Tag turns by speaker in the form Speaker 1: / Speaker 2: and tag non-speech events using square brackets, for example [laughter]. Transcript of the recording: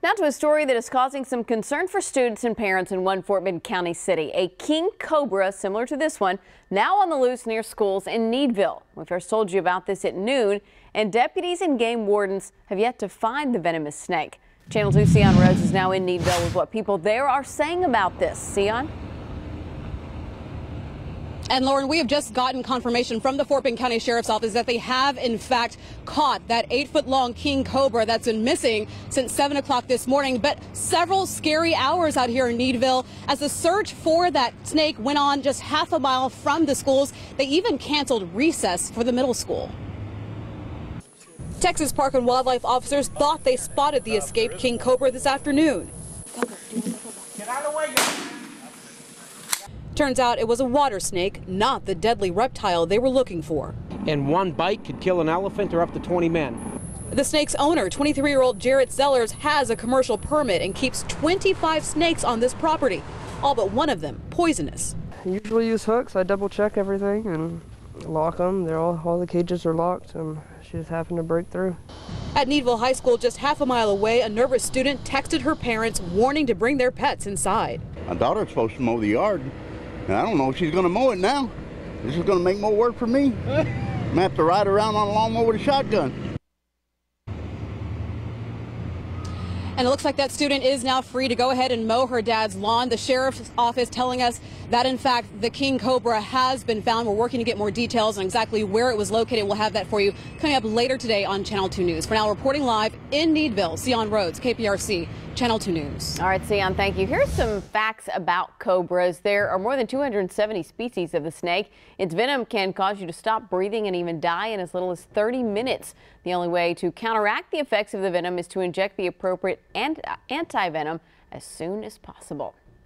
Speaker 1: Now to a story that is causing some concern for students and parents in one Fort Bend County city. A king cobra similar to this one now on the loose near schools in Needville. We first told you about this at noon and deputies and game wardens have yet to find the venomous snake. Channel 2 Syan Rhodes is now in Needville with what people there are saying about this. Syan?
Speaker 2: And Lauren, we have just gotten confirmation from the Fort Bend County Sheriff's Office that they have, in fact, caught that eight foot long king cobra that's been missing since 7 o'clock this morning. But several scary hours out here in Needville as the search for that snake went on just half a mile from the schools. They even canceled recess for the middle school. Texas Park and Wildlife officers thought they spotted the escaped king cobra this afternoon. Get out of the way, Turns out it was a water snake, not the deadly reptile they were looking for.
Speaker 3: And one bite could kill an elephant or up to 20 men.
Speaker 2: The snake's owner, 23 year old Jarrett Zellers, has a commercial permit and keeps 25 snakes on this property, all but one of them poisonous.
Speaker 4: I usually use hooks. I double check everything and lock them. They're all, all the cages are locked and she just happened to break through.
Speaker 2: At Needville High School, just half a mile away, a nervous student texted her parents warning to bring their pets inside.
Speaker 5: My daughter's supposed to mow the yard. I don't know if she's going to mow it now. This is going to make more work for me. [laughs] I'm to have to ride around on a lawnmower with a shotgun.
Speaker 2: And it looks like that student is now free to go ahead and mow her dad's lawn. The sheriff's office telling us that, in fact, the king cobra has been found. We're working to get more details on exactly where it was located. We'll have that for you coming up later today on Channel 2 News. For now, reporting live in Needville, Syan Rhodes, KPRC, Channel 2 News.
Speaker 1: All right, Syan, thank you. Here's some facts about cobras. There are more than 270 species of the snake. Its venom can cause you to stop breathing and even die in as little as 30 minutes. The only way to counteract the effects of the venom is to inject the appropriate Uh, anti-venom as soon as possible.